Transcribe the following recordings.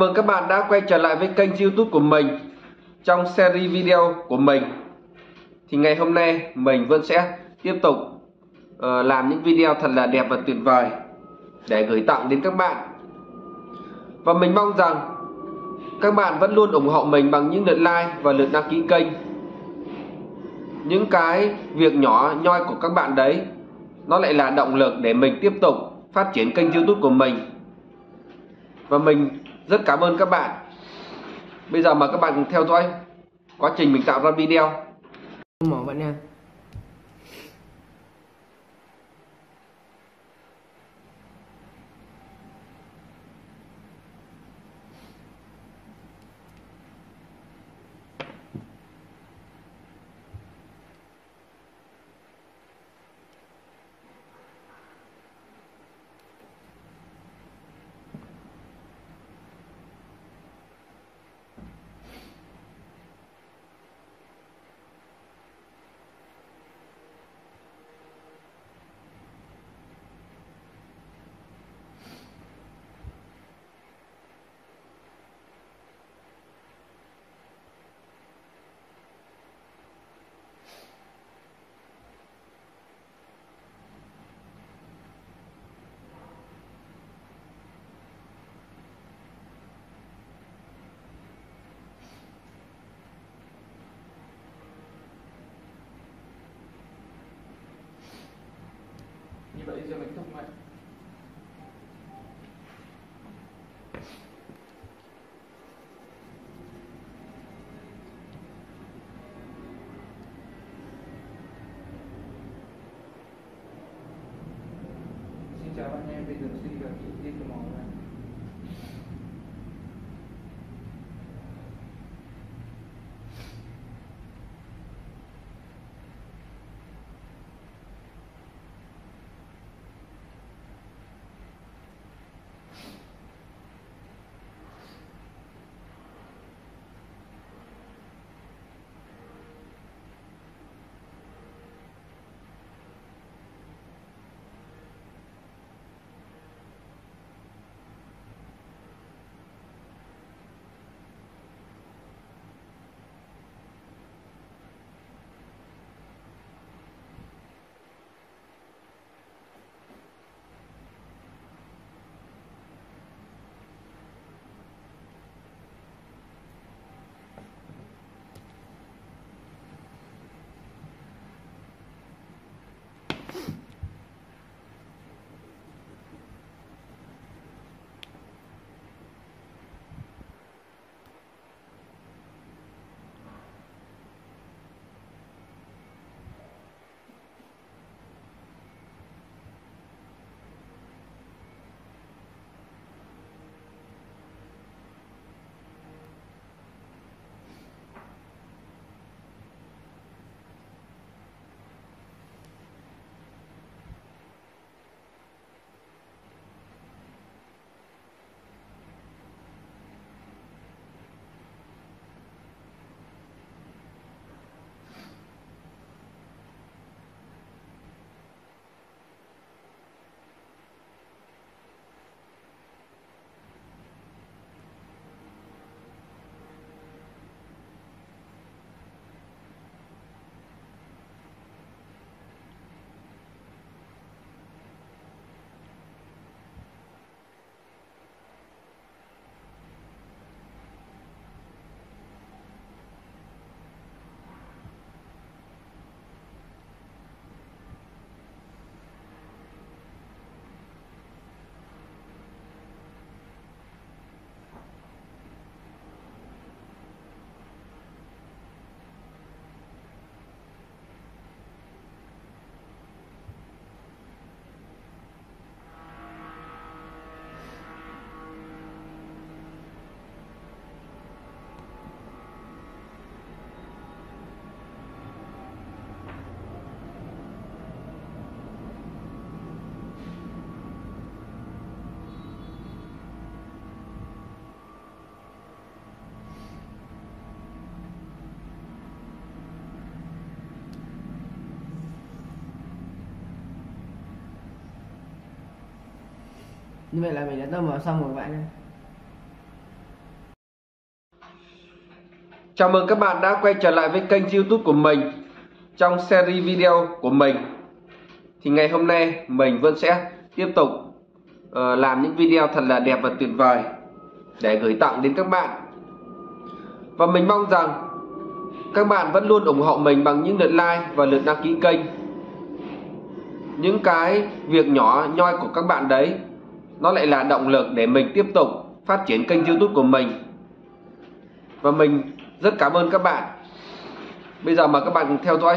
Cảm ơn các bạn đã quay trở lại với kênh youtube của mình Trong series video của mình. Thì ngày hôm nay mình vẫn sẽ tiếp tục uh, làm những video thật là đẹp và tuyệt vời Để gửi tặng đến các bạn. Và mình mong rằng các bạn vẫn luôn ủng hộ mình bằng những lượt like và lượt đăng ký kênh. Những cái việc nhỏ nhoi của các bạn đấy Nó lại là động lực để mình tiếp tục phát triển kênh youtube của mình. Và mình rất cảm ơn các bạn. Bây giờ mà các bạn theo dõi quá trình mình tạo ra video. Mở bạn nha. Như cho mình không mạnh chào anh em, bây giờ sẽ đi vào chi tiết của màu này vậy là mình đã tô màu xong rồi bạn ơi. Chào mừng các bạn đã quay trở lại với kênh youtube của mình. Trong series video của mình Thì ngày hôm nay mình vẫn sẽ tiếp tục uh, làm những video thật là đẹp và tuyệt vời Để gửi tặng đến các bạn. Và mình mong rằng các bạn vẫn luôn ủng hộ mình bằng những lượt like và lượt đăng ký kênh. Những cái việc nhỏ nhoi của các bạn đấy nó lại là động lực để mình tiếp tục phát triển kênh youtube của mình. Và mình rất cảm ơn các bạn. Bây giờ mà các bạn theo dõi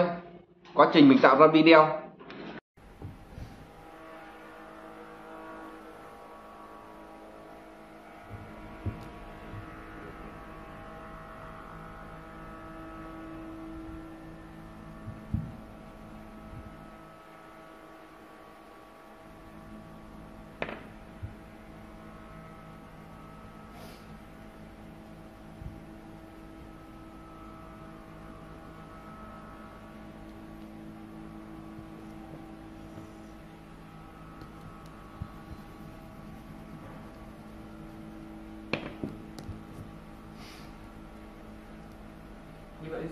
quá trình mình tạo ra video.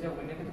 Như vậy video của mình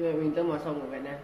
ပြည့်ပြီးတမဆောက်မှုပဲနဲ့